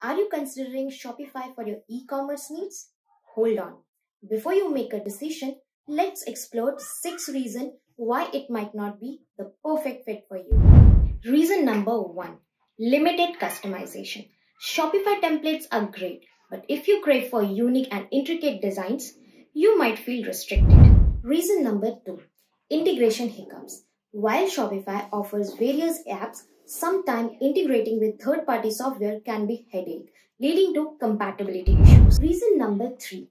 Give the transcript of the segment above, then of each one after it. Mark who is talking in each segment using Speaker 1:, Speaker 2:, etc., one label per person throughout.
Speaker 1: Are you considering Shopify for your e commerce needs? Hold on. Before you make a decision, let's explore six reasons why it might not be the perfect fit for you. Reason number one limited customization. Shopify templates are great, but if you crave for unique and intricate designs, you might feel restricted. Reason number two integration hiccups. While Shopify offers various apps, sometimes integrating with third party software can be headache, leading to compatibility issues. Reason number three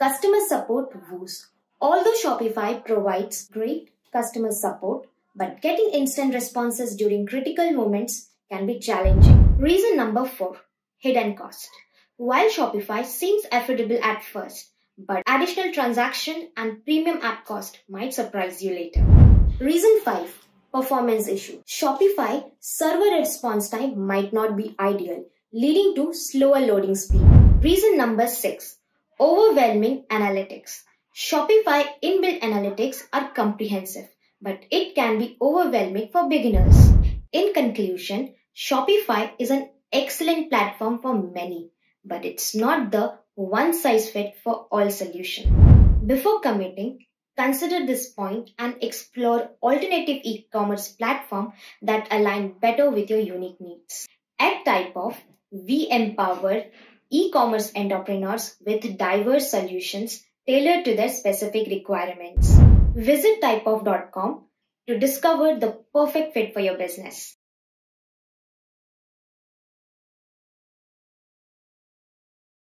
Speaker 1: customer support woes. Although Shopify provides great customer support, but getting instant responses during critical moments can be challenging. Reason number four hidden cost. While Shopify seems affordable at first, but additional transaction and premium app cost might surprise you later. Reason 5 Performance issue. Shopify server response time might not be ideal, leading to slower loading speed. Reason number 6 Overwhelming analytics. Shopify inbuilt analytics are comprehensive, but it can be overwhelming for beginners. In conclusion, Shopify is an excellent platform for many, but it's not the one size fit for all solution. Before committing, consider this point and explore alternative e-commerce platform that align better with your unique needs. At Typof, we empower e-commerce entrepreneurs with diverse solutions tailored to their specific requirements. Visit typof.com to discover the perfect fit for your business.